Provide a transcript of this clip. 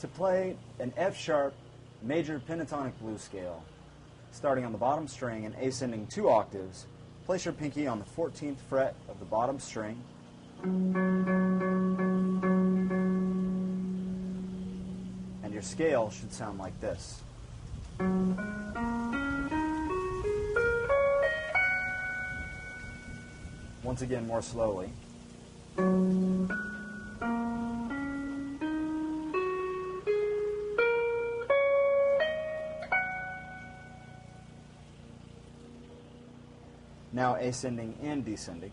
To play an F sharp major pentatonic blues scale, starting on the bottom string and ascending two octaves, place your pinky on the 14th fret of the bottom string. And your scale should sound like this. Once again, more slowly. Now ascending and descending.